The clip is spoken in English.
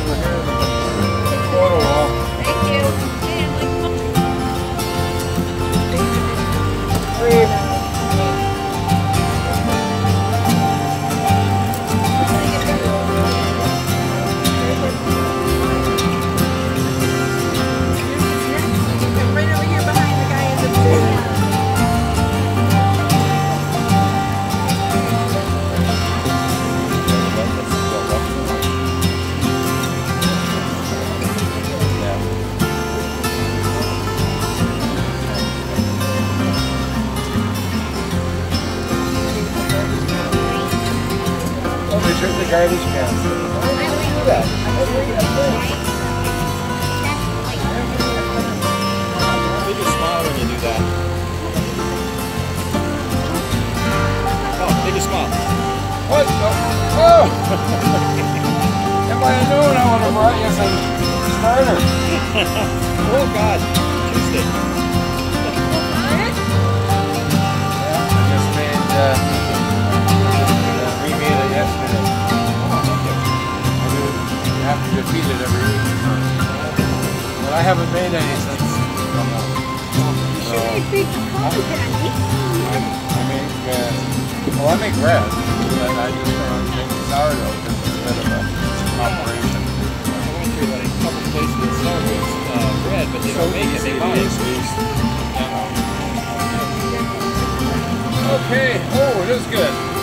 over here. picture of the garbage can. Do that. We just smile when you do that. Oh, smile. What the? Oh! Am I doing? I want to bring you some starter. oh, God. haven't made any since. I make, uh, well, I make red, but I just uh, make sourdough because it's a bit of an operation. I went through like a couple places that sell uh, bread, but they so don't make it, they buy it. Okay, oh, it is good.